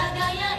輝